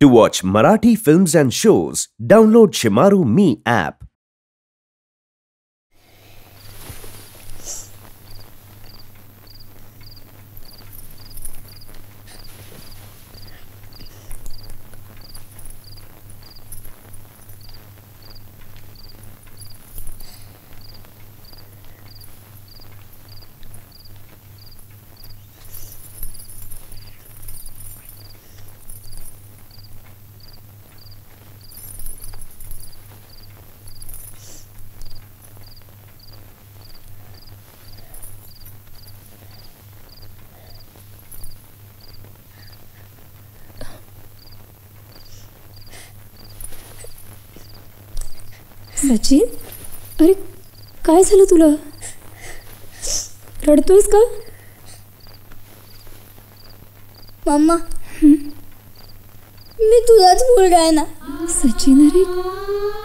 To watch Marathi films and shows, download Shimaru Me app. Sachin अरे काय झालं तुला? रडतोयस का? मम्मा मी तुझाच मुलगा आहे ना. सचिन अरे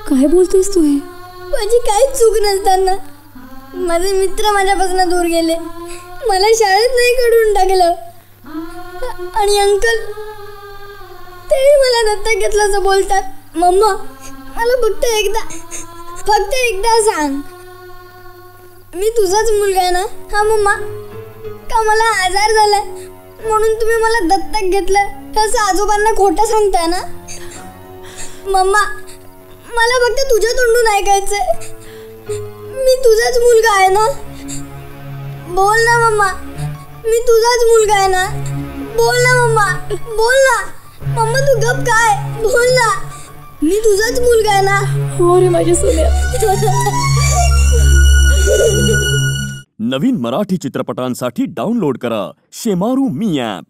काय बोलतोयस तू हे? माझी काहीच चूक नसताना. माझे मित्र माझ्यापासून दूर गेले. मला शाळेत नाही काढून टाकलं. आणि अंकल तेही मला दत्तक घेतलं असं बोलतात. मम्मा मला फक्त एकदा फक्त एकदा सांग. मी तुझाच मुलगा आहे ना? हा मम्मा? का मला आजार झालाय? म्हणून तुम्ही मला दत्तक घेतलं? तसं आजोबांना खोटं सांगताय ना? मम्मा मला फक्त तुझ्या तोंडून ऐकायचंय. मी तुझाच मुलगा आहे ना? बोल ना मम्मा. मी तुझाच मुलगा आहे ना? बोल ना मम्मा. बोल ना. मम्मा तू गप काय? बोल ना. मी तुझाच मुलगा आहे ना? हो रे माझ्या सोन्या. नवीन मराठी चित्रपटांसाठी डाउनलोड करा शेमारू मी ॲप.